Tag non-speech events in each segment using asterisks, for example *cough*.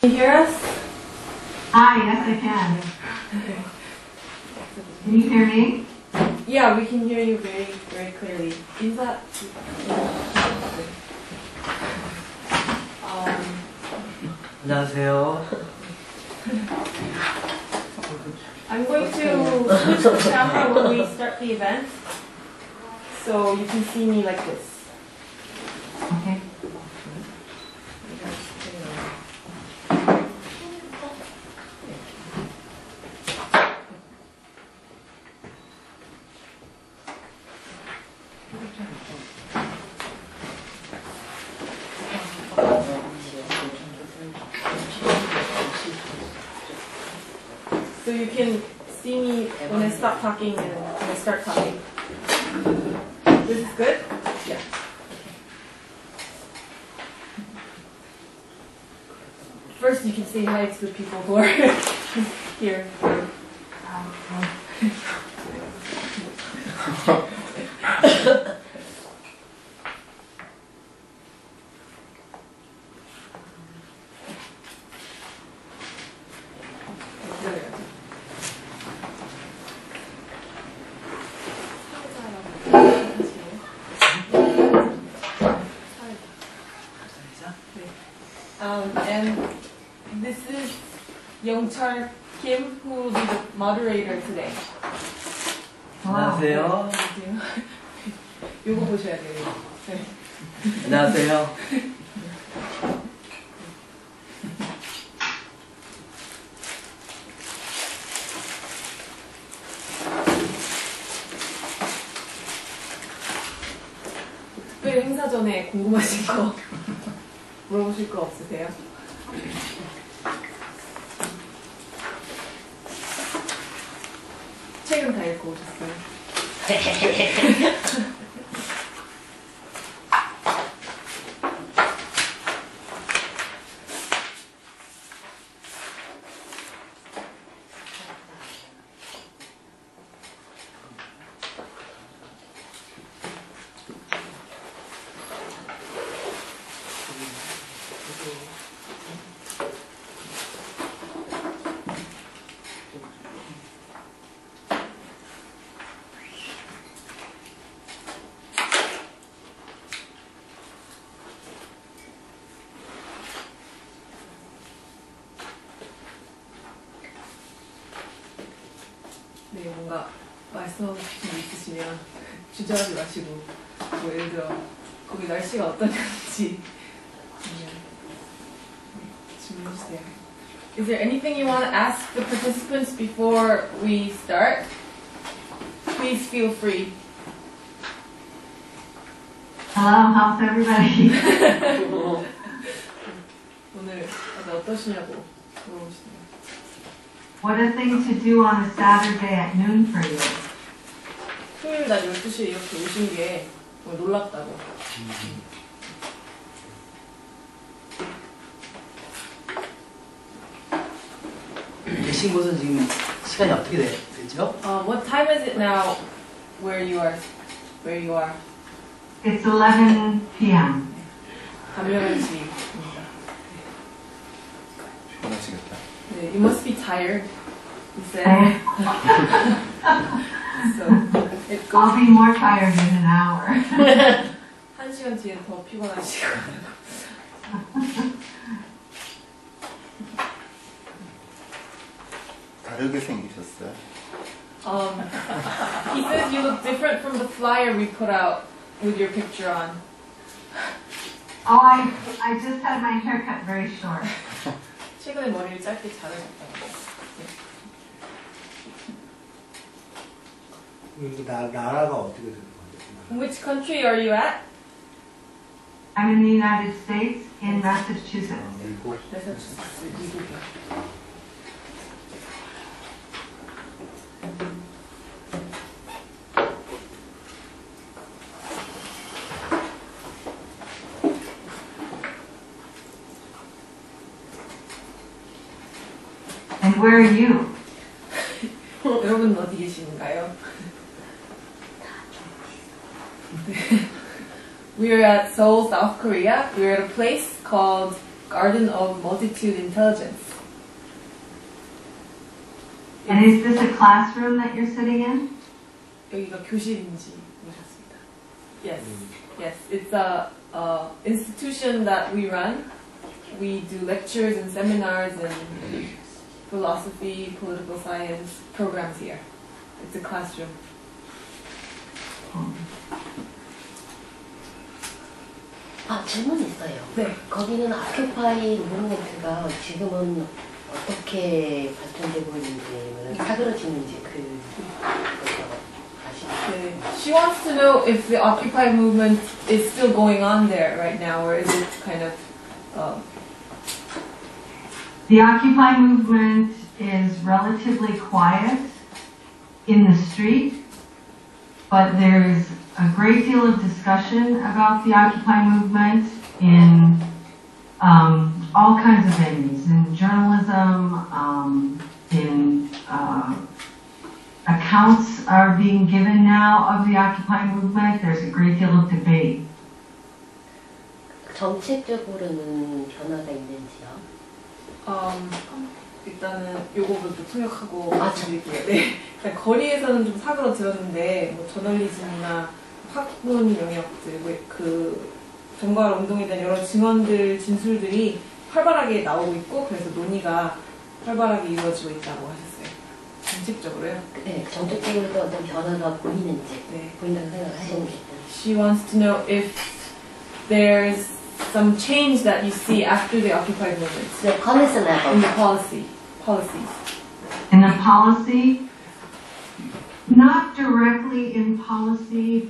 Can you hear us? Hi, yes, I can. Can you hear me? Yeah, we can hear you very, very clearly. 인사. Um, 안녕하세요. I'm going to switch the camera when we start the event, so you can see me like this. Talking and I start talking. This is good? Yeah. First, you can say hi to the people who are *laughs* here. entire 책은 다 읽고 오셨어요? *laughs* there anything you want to ask the participants before we start? Please feel free. Hello, how's everybody? *laughs* 오늘 다들 어떠시냐고 물어보시네요. What a thing to do on a Saturday at noon for you. 토요일 날 12시에 이렇게 오신 게 정말 놀랍다고. 계신 곳은 지금 시간이 어떻게 되, 되죠? Uh, what time is it now where you are? Where you are? It's 11 p.m. 감명시입니다. 피곤하시겠다. 네, you must be tired. He said. I- *laughs* so it I'll goes be more tired in an hour. *laughs* 한 시간 뒤에 더 피곤하시고. *laughs* 다르게 생기셨어요? Um, he says you look different from the flyer we put out with your picture on. Oh, I, I just had my hair cut very short. 최근에 머리를 짧게 자르셨다고. 그 나, 나라가 어떻게 되는 거예요? Which country are you at? I'm in the United States, in Massachusetts. 미 where are you? *laughs* 여러분 어디 계신가요? *laughs* We're at Seoul, South Korea. We're at a place called garden of multitude intelligence. And is this a classroom that you're sitting in? 여기가 교실인지 물으셨습니다. Yes, yes. It's a, a institution that we run. We do lectures and seminars and philosophy, political science programs here. It's a classroom. 아, 질문 있어요. 네. 거기는 아큐파이 무브먼트가 지금은 어떻게 발전되고 있는지, 사그러지는지 그, 그거 아시나요? 네. She wants to know if the Occupy movement is still going on there right now, or is it kind of um, The Occupy movement is relatively quiet in the street, but there's a great deal of discussion about the Occupy movement in um, all kinds of venues, in journalism, um, in uh, accounts are being given now of the Occupy movement. There's a great deal of debate. 정책적으로는 변화가 있는지요? 음, 일단은 요거부터 통역하고 아, 말씀드릴게요. 네. 일단 거리에서는 좀 사그러들었는데 뭐 저널리즘이나 학문 영역들 뭐그 정과를 운동에 대한 여러 증언들 진술들이 활발하게 나오고 있고 그래서 논의가 활발하게 이루어지고 있다고 하셨어요. 정책적으로요. 네, 정책적으로도 어떤 변화가 보이는지, 네. 보인다고 생각하시는지. She wants to know if there's some change that you see after the Occupy movement The policy in level. the policy policies. In the policy, not directly in policy,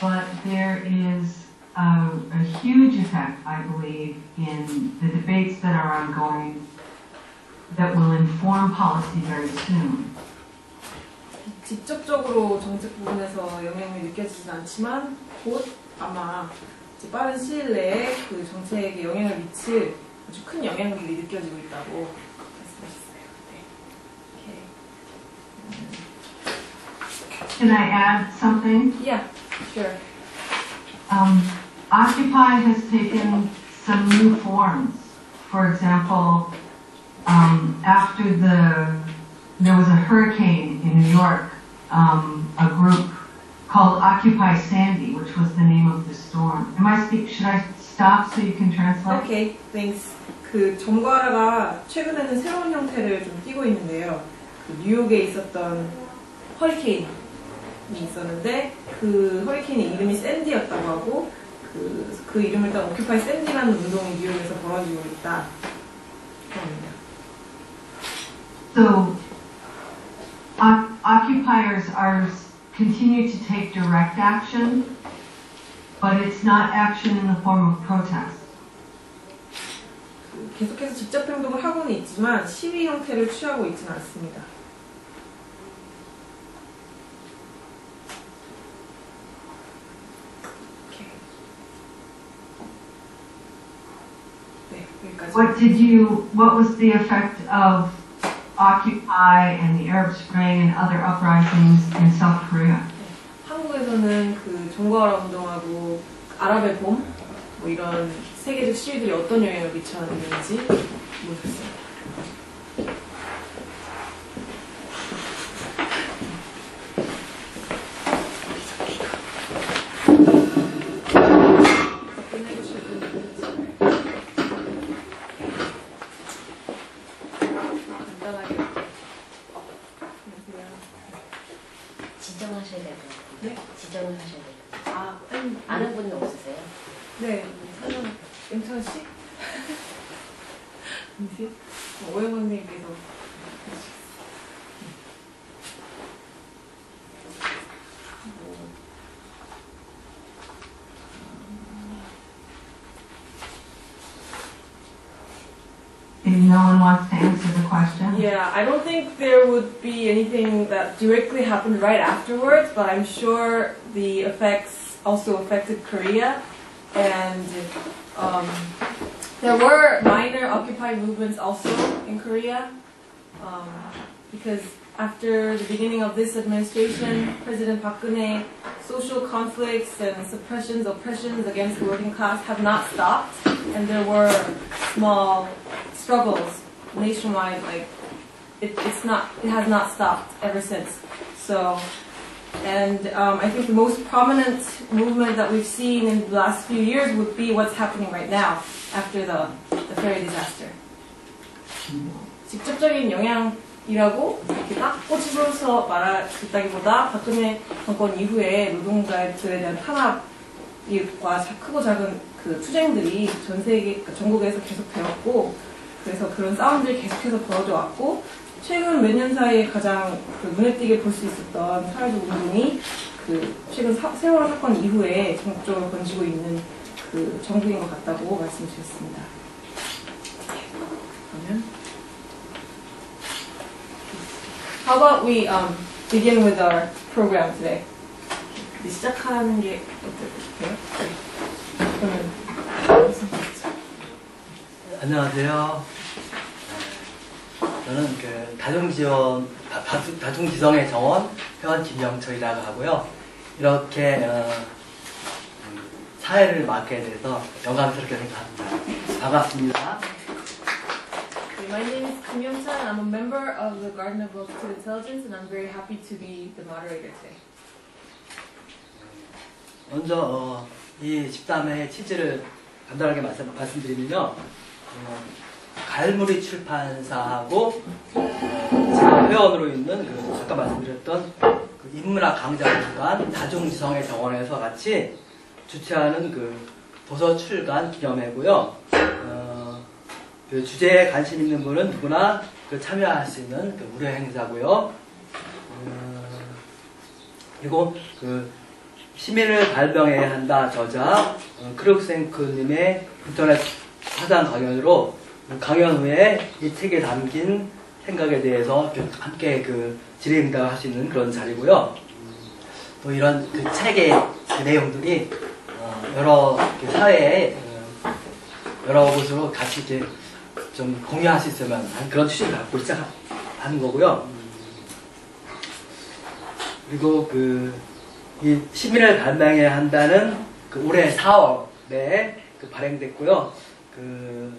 but there is a, a huge effect, I believe, in the debates that are ongoing that will inform policy very soon. 직접적으로 정책 부분에서 영향이 느껴지진 않지만 곧 아마 이제 빠른 시일 내에 그 정책에 영향을 미칠 아주 큰 영향력이 느껴지고 있다고 말씀하셨어요. 네. Can I add something? Okay. Yeah, sure. Um, Occupy has taken some new forms. For example, um, after the there was a hurricane in New York, um, a group called Occupy Sandy, which was the name of the storm. Am I speak? Should I stop so you can translate? Okay, thanks. 그 정과라가 최근에는 새로운 형태를 좀 띠고 있는데요. 그 뉴욕에 있었던 허리케인이 있었는데 그 허리케인의 이름이 샌디였다고 하고 그, 그 이름을 따 오큐파이 샌디라는 운동이 뉴욕에서 벌어지고 있다. 그럽니다. So, oc- occupiers are continue to take direct action, but it's not action in the form of protest. 그 계속해서 직접 행동을 하고는 있지만 시위 형태를 취하고 있지는 않습니다. 오케이. 네, 여기까지. What did you? What was the effect of Occupy and the Arab Spring and other uprisings in South Korea? 한국에서는 그 종거라 운동하고 아랍의 봄, 뭐 이런 세계적 시위들이 어떤 영향을 미쳤는지 물으셨어요. No one wants to answer the question, Yeah, I don't think there would be anything that directly happened right afterwards, but I'm sure the effects also affected Korea. And um, there were minor Occupy movements also in Korea. Um, because after the beginning of this administration, President Park Geun-hye social conflicts and suppressions, oppressions against the working class have not stopped, and there were small struggles nationwide. Like it, it's not, it has not stopped ever since. So, and um, I think the most prominent movement that we've seen in the last few years would be what's happening right now after the, the ferry disaster. 직접적인 영향 이라고 이렇게 딱 꼬집어서 말하겠다기보다 박근혜 정권 이후에 노동자들에 대한 탄압과 자- 크고 작은 그 투쟁들이 전 세계 그러니까 전국에서 계속 되었고 그래서 그런 싸움들이 계속해서 벌어져 왔고 최근 몇 년 사이에 가장 그 눈에 띄게 볼 수 있었던 사회적 운동이 그 최근 사- 세월호 사건 이후에 전국적으로 번지고 있는 그 정부인 것 같다고 말씀드렸습니다. 그러면 How about we um, begin with our program today? 시작하는 게 어떨까요? 안녕하세요. 네, 저는 그 다중지원, 다, 다, 다중지성의 정원 회원 김영철이라고 하고요. 이렇게 어, 음, 사회를 맡게 돼서 영광스럽게 생각합니다. 반갑습니다. My name is Kim Young-chan. I'm a member of the Garden of Multitude Intelligence, and I'm very happy to be the moderator today. 먼저 어, 이 13회 취지를 간단하게 말씀, 말씀드리면요. 어, 갈무리 출판사하고 어, 제가 회원으로 있는 그 아까 말씀드렸던 그 인문학 강좌기관 다중지성의 정원에서 같이 주최하는 그 도서 출간 기념회고요. 어, 그 주제에 관심 있는 분은 누구나 그 참여할 수 있는 그 무료 행사고요. 어, 그리고 그 시민을 발명해야 한다 저자 어, 크룩생크님의 인터넷 사상 강연으로 그 강연 후에 이 책에 담긴 생각에 대해서 좀 함께 그 질의응답을 할 수 있는 그런 자리고요. 또 이런 그 책의 그 내용들이 어, 여러 그 사회에 어, 여러 곳으로 같이 이렇게 좀 공유할 수 있으면 그런 취지를 갖고 시작하는 거고요. 그리고 그, 이 시민을 발명해야 한다는 그 올해 4월에 그 발행됐고요. 그,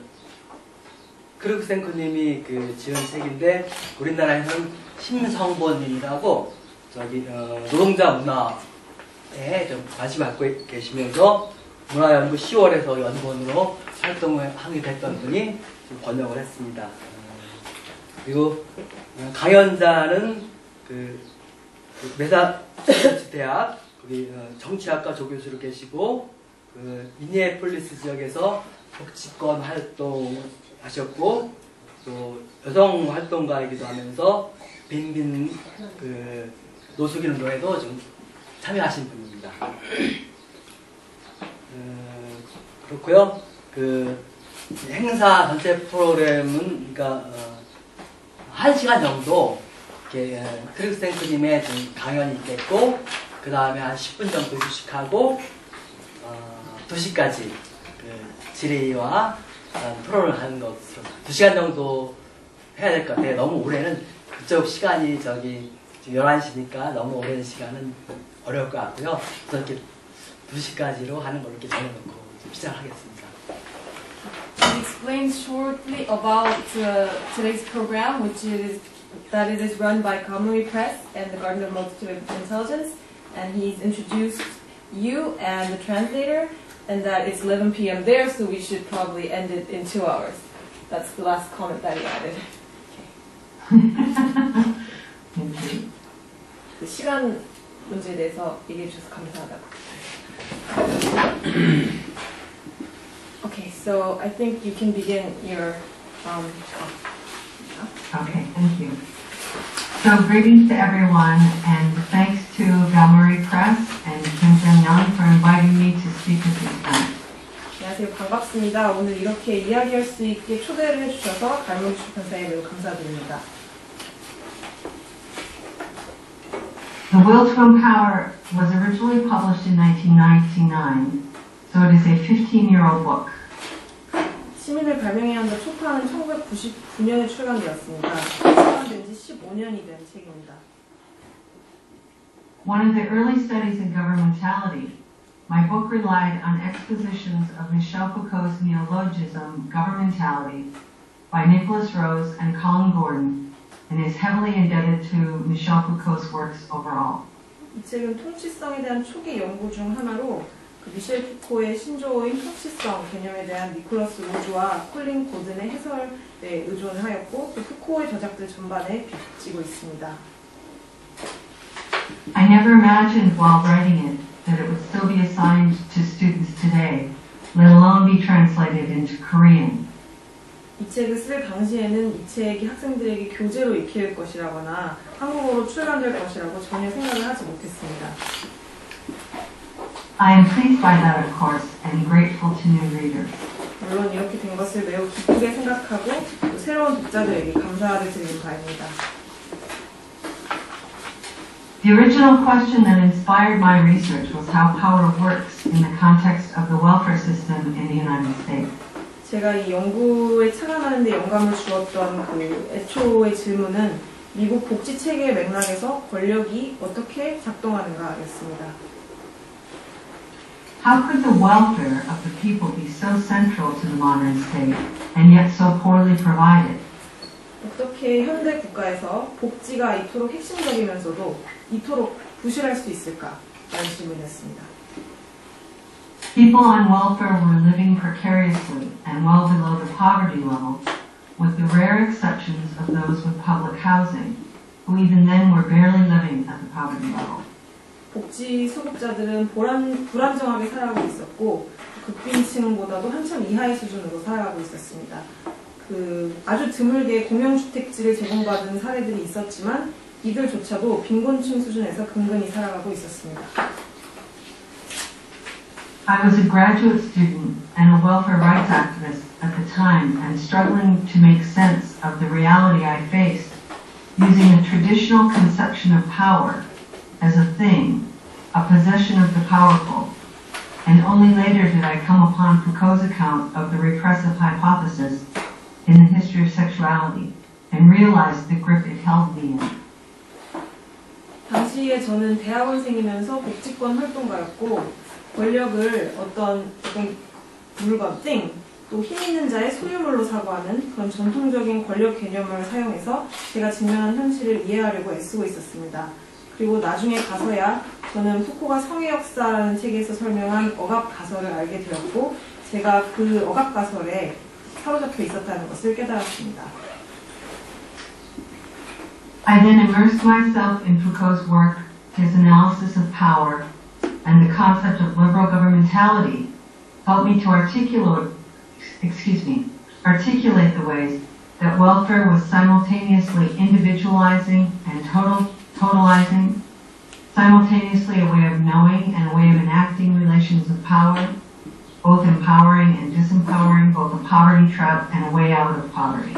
크루크생크님이 그 지은 책인데, 우리나라에서는 심성본이라고, 저기, 어, 노동자 문화에 좀 관심 갖고 계시면서, 문화연구 10월에서 연구원으로 활동을 하게 됐던 분이 좀 번역을 했습니다. 어, 그리고 어, 강연자는 그, 그 메사추세츠 대학 거기 어, 정치학과 조교수로 계시고 그 미니애폴리스 지역에서 복지권 활동 하셨고 또 여성 활동가이기도 하면서 빈빈 그 노숙인 운동에도 좀 참여하신 분입니다. 어, 그렇고요. 그 행사 전체 프로그램은 그러니까 어, 한 시간 정도 이렇게 크리스텐크님의 좀 강연이 있겠고 그 다음에 한 10분 정도 휴식하고 어, 2시까지 그 질의와 어, 토론을 하는 것으로 2시간 정도 해야 될 것 같아요. 너무 오래는 그쪽 시간이 저기 지금 11시니까 너무 오랜 시간은 어려울 것 같고요. 그래서 이렇게 2시까지로 하는 걸로 이렇게 정해놓고 좀 시작하겠습니다. He explains shortly about uh, today's program, which is that it is run by Kamui Press and the Garden of Multitude Intelligence, and he's introduced you and the translator, and that it's 11 p.m. there, so we should probably end it in two hours. That's the last comment that he added. Thank you. *laughs* 그 시간 문제에 대해서 얘기해 주셔서 감사하다고. *clears throat* okay, so I think you can begin your um, talk. Okay, thank you. So greetings to everyone, and thanks to Gallery Press and Kim Jong Young for inviting me to speak at this event. 안녕하세요. 반갑습니다. 오늘 이렇게 이야기할 수 있게 초대를 해주셔서 갈무리 출판사에 매우 감사드립니다. The Will to Empower was originally published in 1999, so it is a 15-year-old book. 시민을 발명해야 한다 초판은 1999년에 출간되었습니다. 출간된 지 15년이 된 책입니다. One of the early studies in governmentality, my book relied on expositions of Michel Foucault's neologism, Governmentality, by Nicholas Rose and Colin Gordon, and is heavily indebted to Michel Foucault's works overall. 이 책은 통치성에 대한 초기 연구 중 하나로 그 미셸 푸코의 신조어인 통치성 개념에 대한 니콜러스 로즈와 콜린 고든의 해설에 의존을 하였고 또 푸코의 저작들 전반에 비추고 있습니다. I never imagined while writing it that it would still be assigned to students today, let alone be translated into Korean. 이 책을 쓸 당시에는 이 책이 학생들에게 교재로 익힐 것이라거나 한국어로 출간될 것이라고 전혀 생각을 하지 못했습니다. I am pleased by that, of course, and grateful to new readers. 물론 이렇게 된 것을 매우 기쁘게 생각하고 또 새로운 독자들에게 감사를 드리는 바입니다. The original question that inspired my research was how power works in the context of the welfare system in the United States. 제가 이 연구에 착안하는데 영감을 주었던 그 애초의 질문은 미국 복지 체계의 맥락에서 권력이 어떻게 작동하는가였습니다. How could the welfare of the people be so central to the modern state and yet so poorly provided? 어떻게 현대 국가에서 복지가 이토록 핵심적이면서도 이토록 부실할 수 있을까? 라는 질문이었습니다. People on welfare were living precariously and well below the poverty level, with the rare exceptions of those with public housing, who even then were barely living at the poverty level. 복지 수급자들은 불안, 불안정하게 살아가고 있었고 극빈층보다도 한참 이하의 수준으로 살아가고 있었습니다. 그 아주 드물게 공영주택지를 제공받은 사례들이 있었지만 이들조차도 빈곤층 수준에서 근근히 살아가고 있었습니다. I was a graduate student and a welfare rights activist at the time and struggling to make sense of the reality I faced using a traditional conception of power as a thing, a possession of the powerful. And only later did I come upon Foucault's account of the repressive hypothesis in the history of sexuality and realized the grip it held me in. 당시에 저는 대학원생이면서 복지권 활동가였고 권력을 어떤 물건, thing, 또 힘 있는 자의 소유물로 사고하는 그런 전통적인 권력 개념을 사용해서 제가 직면한 현실을 이해하려고 애쓰고 있었습니다. 그리고 나중에 가서야 저는 푸코가 성의 역사라는 책에서 설명한 억압 가설을 알게 되었고 제가 그 억압 가설에 사로잡혀 있었다는 것을 깨달았습니다. I then immersed myself in Foucault's work, his analysis of power, and the concept of liberal governmentality helped me to articulate, excuse me, articulate the ways that welfare was simultaneously individualizing and total, totalizing, simultaneously a way of knowing and a way of enacting relations of power, both empowering and disempowering, both a poverty trap and a way out of poverty.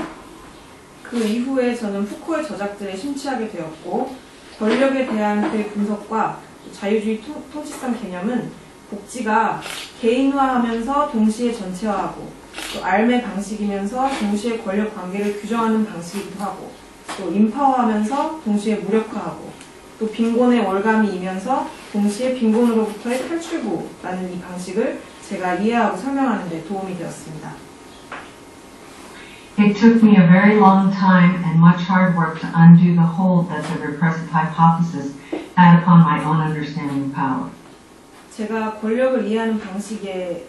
그 이후에 저는 푸코의 저작들에 심취하게 되었고 권력에 대한 그의 분석과 자유주의 통, 통치성 개념은 복지가 개인화하면서 동시에 전체화하고 또 알매 방식이면서 동시에 권력 관계를 규정하는 방식이기도 하고 또 인파화하면서 동시에 무력화하고 또 빈곤의 월감이이면서 동시에 빈곤으로부터의 탈출구라는 이 방식을 제가 이해하고 설명하는 데 도움이 되었습니다. It took me a very long time and much hard work to undo the hold that the repressive hypothesis had upon my own understanding power. 제가 권력을 이해하는 방식에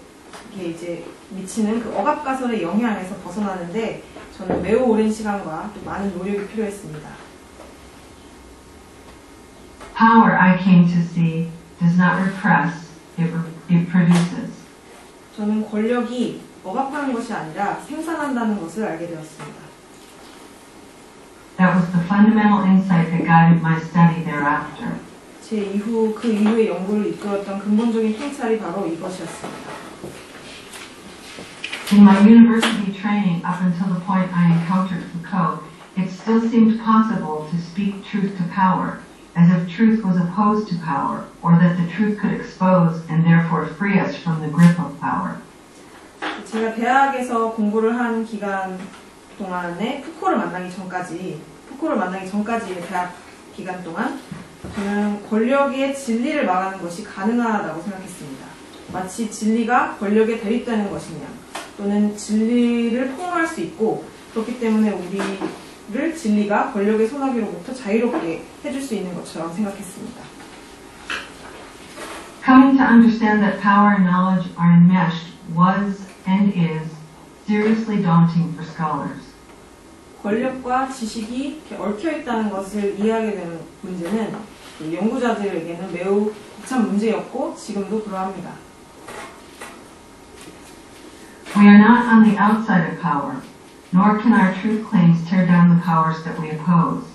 이제 미치는 그 억압 가설의 영향에서 벗어나는데 저는 매우 오랜 시간과 또 많은 노력이 필요했습니다. Power, I came to see, does not repress, it, it produces. 저는 권력이 억압하는 것이 아니라 생산한다는 것을 알게 되었습니다. That was the fundamental insight that guided my study thereafter. 제 이후 그 이후의 연구를 이끌었던 근본적인 통찰이 바로 이것이었습니다. In my university training, up until the point I encountered Foucault, it still seemed possible to speak truth to power, as if truth was opposed to power, or that the truth could expose and therefore free us from the grip of power. 제가 대학에서 공부를 한 기간 동안에 푸코를 만나기 전까지 푸코를 만나기 전까지의 대학 기간 동안 저는 권력의 진리를 말하는 것이 가능하다고 생각했습니다. 마치 진리가 권력에 대립되는 것이냐, 또는 진리를 폭로할 수 있고, 그렇기 때문에 우리를 진리가 권력의 소나기로부터 자유롭게 해줄 수 있는 것처럼 생각했습니다. Coming to understand that power and knowledge are enmeshed was and is seriously daunting for scholars. 권력과 지식이 얽혀 있다는 것을 이해하게 되는 문제는 그 연구자들에게는 매우 벅찬 문제였고 지금도 그러합니다. We are not on the outside of power, nor can our truth claims tear down the powers that we oppose.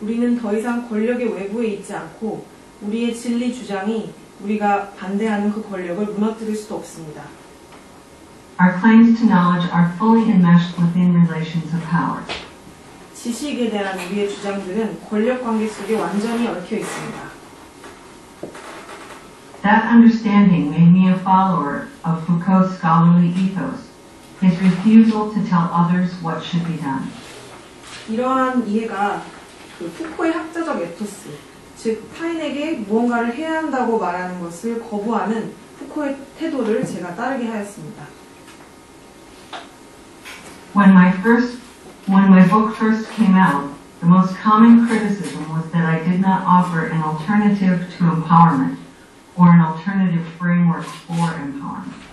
우리는 더 이상 권력의 외부에 있지 않고 우리의 진리 주장이 우리가 반대하는 그 권력을 무너뜨릴 수도 없습니다. Our claims to knowledge are fully enmeshed within relations of power. 지식에 대한 우리의 주장들은 권력 관계 속에 완전히 얽혀 있습니다. That understanding made me a follower of Foucault's scholarly ethos, his refusal to tell others what should be done. 이러한 이해가 그 푸코의 학자적 에토스, 즉 타인에게 무언가를 해야 한다고 말하는 것을 거부하는 푸코의 태도를 제가 따르게 하였습니다. When my first, when my book first came out, the most common criticism was that I did not offer an alternative to empowerment or an alternative framework for empowerment.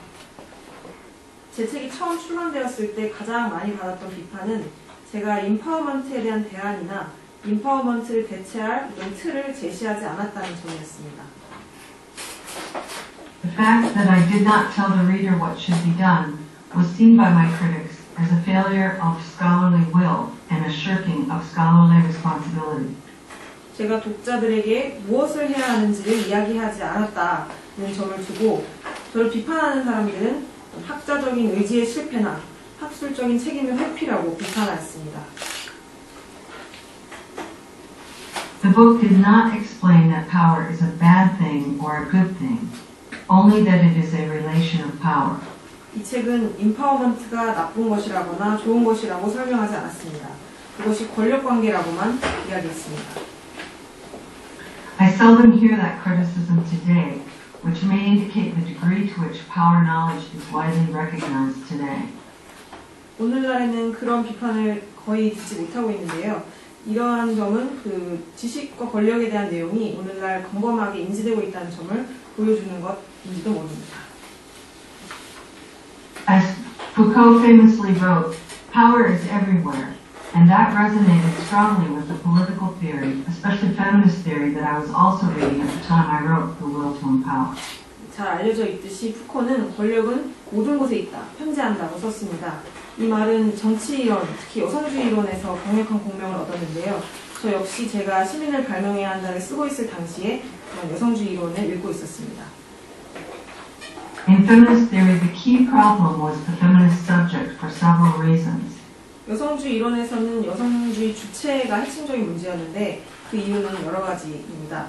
제 책이 처음 출간되었을 때 가장 많이 받았던 비판은 제가 인파워먼트에 대한 대안이나 인파워먼트를 대체할 어떤 틀을 제시하지 않았다는 점이었습니다. The fact that I did not tell the reader what should be done was seen by my critics as a failure of scholarly will and a shirking of scholarly responsibility. 제가 독자들에게 무엇을 해야 하는지를 이야기하지 않았다는 점을 두고 저를 비판하는 사람들은 학자적인 의지의 실패나 학술적인 책임의 회피라고 비판하였습니다. The book did not explain that power is a bad thing or a good thing, only that it is a relation of power. 이 책은 인파워먼트가 나쁜 것이라거나 좋은 것이라고 설명하지 않았습니다. 그것이 권력 관계라고만 이야기했습니다. I seldom hear that criticism today, which may indicate the degree to which power knowledge is widely recognized today. 오늘날에는 그런 비판을 거의 듣지 못하고 있는데요. 이러한 점은 그 지식과 권력에 대한 내용이 오늘날 광범하게 인지되고 있다는 점을 보여주는 것인지도 모릅니다. As Foucault famously wrote, power is everywhere, and that resonated strongly with the political theory, especially feminist theory, that I was also reading at the time I wrote The Will to Empower. 잘 알려져 있듯이 푸코는 권력은 모든 곳에 있다, 편재한다고 썼습니다. 이 말은 정치이론, 특히 여성주의론에서 강력한 공명을 얻었는데요. 저 역시 제가 시민을 발명해야 한다를 쓰고 있을 당시에 그런 여성주의론을 읽고 있었습니다. In feminist theory, the key problem was the feminist subject for several reasons. 여성주의 이론에서는 여성주의 주체가 핵심적인 문제였는데 그 이유는 여러 가지입니다.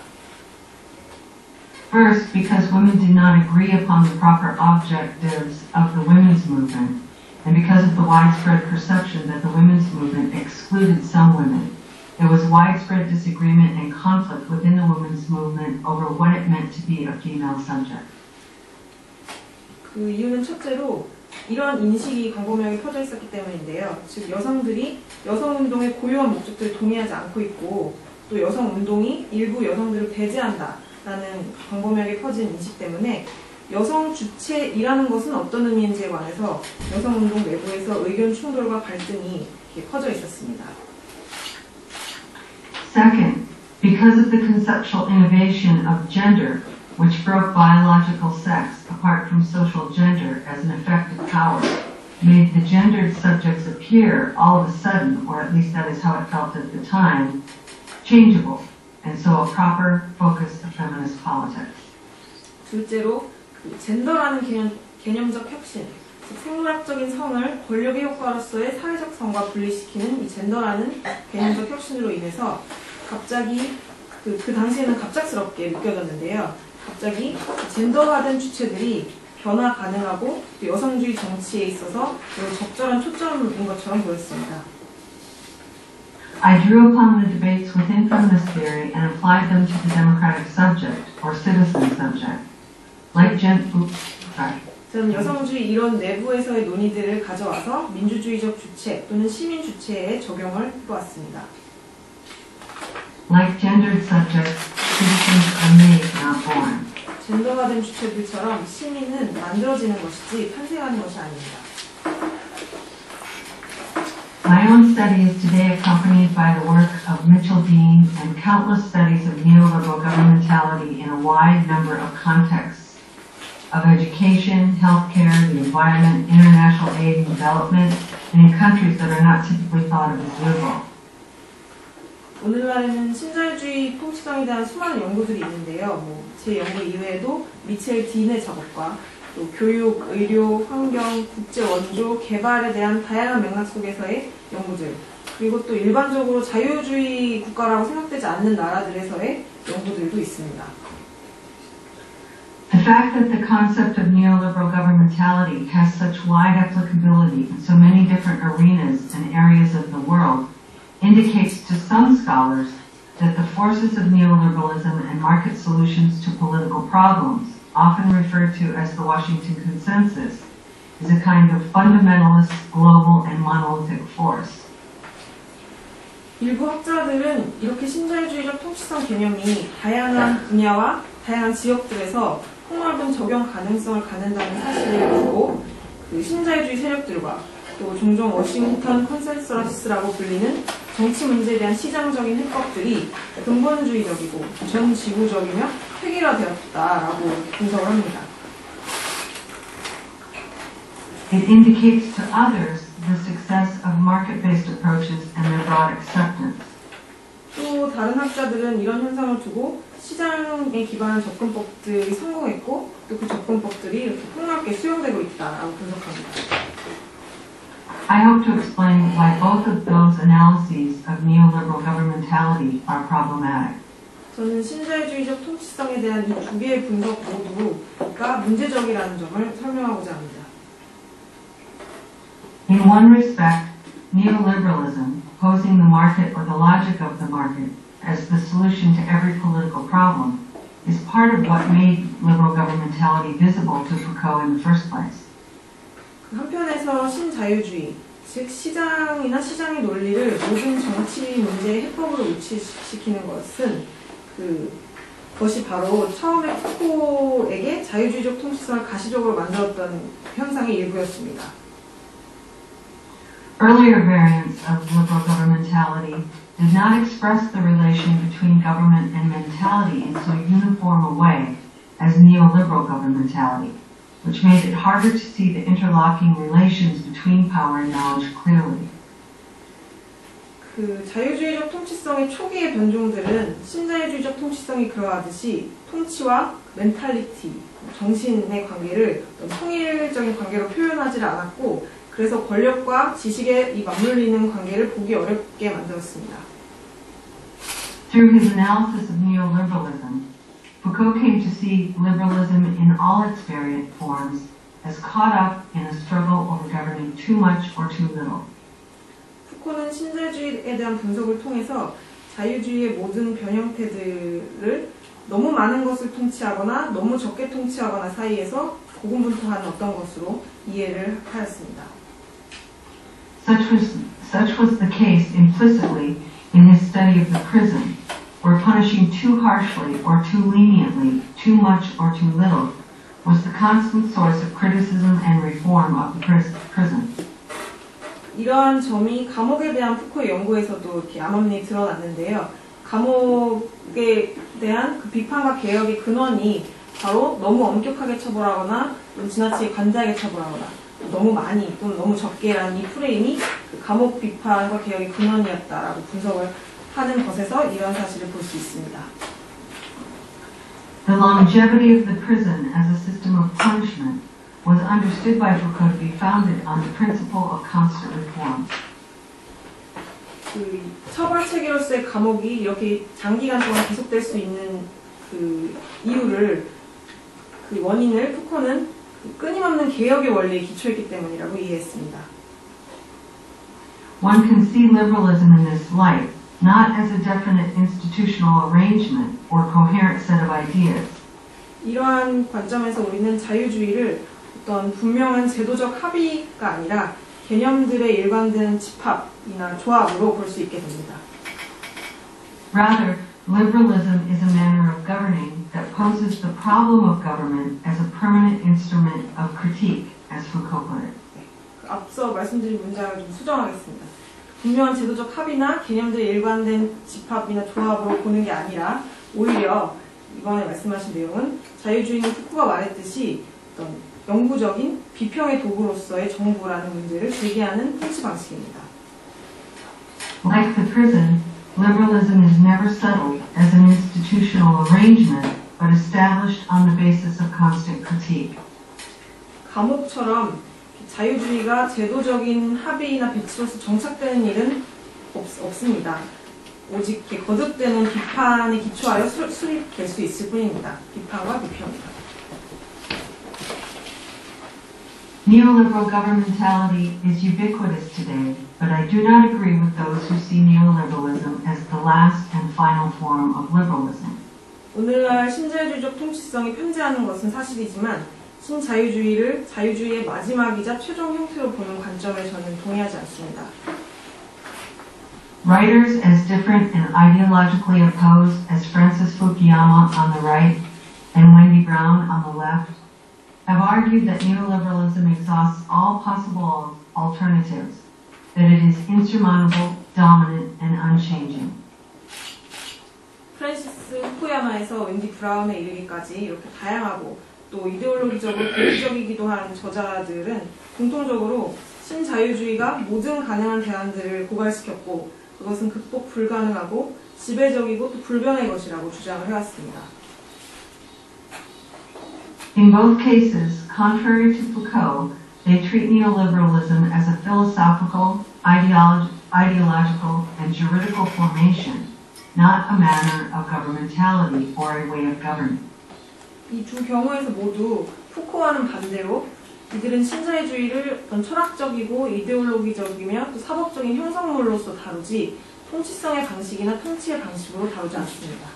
First, because women did not agree upon the proper objectives of the women's movement, and because of the widespread perception that the women's movement excluded some women. There was widespread disagreement and conflict within the women's movement over what it meant to be a female subject. 그 이유는 첫째로 이런 인식이 광범위하게 퍼져 있었기 때문인데요. 즉 여성들이 여성 운동의 고유한 목적들을 동의하지 않고 있고 또 여성 운동이 일부 여성들을 배제한다라는 광범위하게 퍼진 인식 때문에 여성 주체이라는 것은 어떤 의미인지에 관해서 여성 운동 내부에서 의견 충돌과 갈등이 퍼져 있었습니다. Second, because of the conceptual innovation of gender, which broke biological sex apart from social gender as an effect of power, made the gendered subjects appear all of a sudden, or at least that is how it felt at the time, changeable, and so a proper focus of feminist politics. 둘째로 그 젠더라는 개념, 개념적 혁신, 즉 생물학적인 성을 권력의 효과로서의 사회적 성과 분리시키는 이 젠더라는 개념적 혁신으로 인해서 갑자기 그, 그 당시에는 갑작스럽게 느껴졌는데요. 갑자기 젠더화된 주체들이 변화 가능하고 또 여성주의 정치에 있어서 매우 적절한 초점인 것처럼 보였습니다. I drew upon the debates within this theory and applied them to the democratic subject, or citizen subject. Like gen, oops, sorry. 저는 여성주의 이론 내부에서의 논의들을 가져와서 민주주의적 주체 또는 시민 주체에 적용을 해보았습니다. Like gendered subjects, citizens are made, not born. 젠더화된 주체들처럼 시민은 만들어지는 것이지 탄생하는 것이 아닙니다. My own study is today accompanied by the work of Mitchell Dean and countless studies of neoliberal governmentality in a wide number of contexts of education, healthcare, the environment, international aid and development, and in countries that are not typically thought of as liberal. 오늘날에는 신자유주의 통치성에 대한 수많은 연구들이 있는데요. 뭐, 제 연구 이외에도 미첼 딘의 작업과 또 교육, 의료, 환경, 국제 원조, 개발에 대한 다양한 맥락 속에서의 연구들 그리고 또 일반적으로 자유주의 국가라고 생각되지 않는 나라들에서의 연구들도 있습니다. The fact that the concept of neoliberal governmentality has such wide applicability in so many different arenas and areas of the indicates to some scholars that the forces of neoliberalism and market solutions to political problems, often referred to as the Washington Consensus, is a kind of fundamentalist, global, and monolithic force. 일부 학자들은 이렇게 신자유주의적 통치성 개념이 다양한 분야와 다양한 지역들에서 폭넓은 적용 가능성을 갖는다는 사실을 두고 그 신자유주의 세력들과 또 종종 워싱턴 컨센서스라고 불리는 정치 문제에 대한 시장적인 해법들이 근본주의적이고 전 지구적이며 획일화되었다라고 분석을 합니다. It indicates to others the success of market-based approaches and their broad acceptance. 또 다른 학자들은 이런 현상을 두고 시장에 기반한 접근법들이 성공했고 또 그 접근법들이 이렇게 폭넓게 수용되고 있다라고 분석합니다. I hope to explain why both of those analyses of neoliberal governmentality are problematic. 저는 신자유주의적 통치성에 대한 이 두 개의 분석 모두가 문제적이라는 점을 설명하고자 합니다. In one respect, neoliberalism, posing the market or the logic of the market as the solution to every political problem, is part of what made liberal governmentality visible to Foucault in the first place. 한편에서 신자유주의, 즉 시장이나 시장의 논리를 모든 정치 문제의 해법으로 우치시키는 것은 그 것이 바로 처음에 푸코에게 자유주의적 통치성을 가시적으로 만들었던 현상의 일부였습니다. Earlier variants of liberal governmentality did not express the relation between government and mentality in so uniform a way as neoliberal governmentality, which made it harder to see the interlocking relations between power and knowledge clearly. 그 자유주의적 통치성의 초기의 변종들은 신자유주의적 통치성이 그러하듯이 통치와 멘탈리티, 정신의 관계를 어떤 통일적인 관계로 표현하지 않았고 그래서 권력과 지식의 이 맞물리는 관계를 보기 어렵게 만들었습니다. Through his analysis of neoliberalism, Foucault came to see liberalism in all its variant forms as caught up in a struggle over governing too much or too little. 푸코는 신자유주의에 대한 분석을 통해서 자유주의의 모든 변형태들을 너무 많은 것을 통치하거나 너무 적게 통치하거나 사이에서 고군분투하는 어떤 것으로 이해를 하였습니다. Such was, such was the case implicitly in his study of the prison, where punishing too harshly or too leniently, too much or too little, was the constant source of criticism and reform of the pris- prison. 이러한 점이 감옥에 대한 푸코의 연구에서도 이렇게 암암리 드러났는데요. 감옥에 대한 그 비판과 개혁의 근원이 바로 너무 엄격하게 처벌하거나 또 지나치게 관대하게 처벌하거나 너무 많이 또는 너무 적게라는 이 프레임이 그 감옥 비판과 개혁의 근원이었다라고 분석을 하는 것에서 이런 사실을 볼 수 있습니다. The longevity of the prison as a system of punishment was understood by Foucault to be founded on the principle of constant reform. 그 처벌 체계로서의 감옥이 이렇게 장기간 동안 계속될 수 있는 그 이유를 그 원인을 푸코는 그 끊임없는 개혁의 원리에 기초했기 때문이라고 이해했습니다. one can see liberalism in this light, not as a definite institutional arrangement or coherent set of ideas, 이러한 관점에서 우리는 자유주의를 어떤 분명한 제도적 합의가 아니라 개념들의 일관된 집합이나 조합으로 볼 수 있게 됩니다. Rather, liberalism is a manner of governing that poses the problem of government as a permanent instrument of critique, as Foucault put it. 그 앞서 말씀드린 문장을 좀 수정하겠습니다. 분명한 제도적 합의나 개념들의 일관된 집합이나 조합으로 보는 게 아니라 오히려 이번에 말씀하신 내용은 자유주의는 푸쿠가 말했듯이 어떤 영구적인 비평의 도구로서의 정부라는 문제를 제기하는 통치 방식입니다. Like the prison, liberalism is never settled as an institutional arrangement, but established on the basis of constant critique. 감옥처럼 자유주의가 제도적인 합의나 배치로서 정착되는 일은 없, 없습니다. 오직 거듭되는 비판에 기초하여 수, 수립될 수 있을 뿐입니다. 비판과 비평입니다. Neoliberal governmentality is ubiquitous today, but I do not agree with those who see neoliberalism as the last and final form of liberalism. 오늘날 신자유주의적 통치성이 편재하는 것은 사실이지만 신자유주의를 자유주의의 마지막이자 최종 형태로 보는 관점에 저는 동의하지 않습니다. Writers as different and ideologically opposed as Francis Fukuyama on the right and Wendy Brown on the left have argued that neoliberalism exhausts all possible alternatives, that it is insurmountable, dominant, and unchanging. 프란시스 후쿠야마에서 웬디 브라운에 이르기까지 이렇게 다양하고 또 이데올로기적으로 공격적이기도 한 저자들은 공통적으로 신자유주의가 모든 가능한 대안들을 고갈시켰고 그것은 극복 불가능하고 지배적이고 또 불변의 것이라고 주장을 해왔습니다. In both cases, contrary to Foucault, they treat neoliberalism as a philosophical, ideolog- ideological, and juridical formation, not a manner of governmentality or a way of governing. 이 두 경우에서 모두 푸코와는 반대로 이들은 신자유주의를 어떤 철학적이고 이데올로기적이며 또 사법적인 형성물로서 다루지 통치성의 방식이나 통치의 방식으로 다루지 않습니다.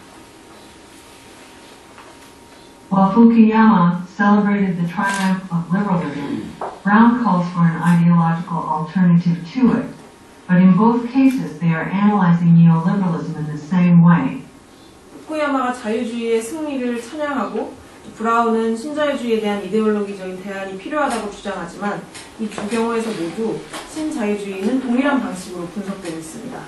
While Fukuyama celebrated the triumph of liberalism, Brown calls for an ideological alternative to it. But in both cases, they are analyzing neoliberalism in the same way. 후쿠야마가 자유주의의 승리를 찬양하고 또 브라운은 신자유주의에 대한 이데올로기적인 대안이 필요하다고 주장하지만 이 두 경우에서 모두 신자유주의는 동일한 방식으로 분석되고 있습니다.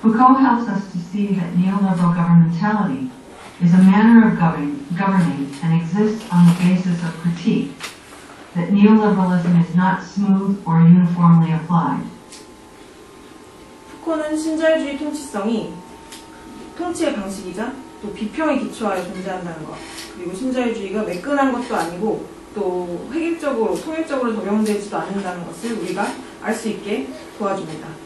Foucault helps us to see that neoliberal governmentality is a manner of governing, governing and exists on the basis of critique, that neoliberalism is not smooth or uniformly applied. 푸코는 신자유주의 통치성이 통치의 방식이자 또 비평에 기초하여 존재한다는 것 그리고 신자유주의가 매끈한 것도 아니고 또 획일적으로 통일적으로 적용되지도 않는다는 것을 우리가 알 수 있게 도와줍니다.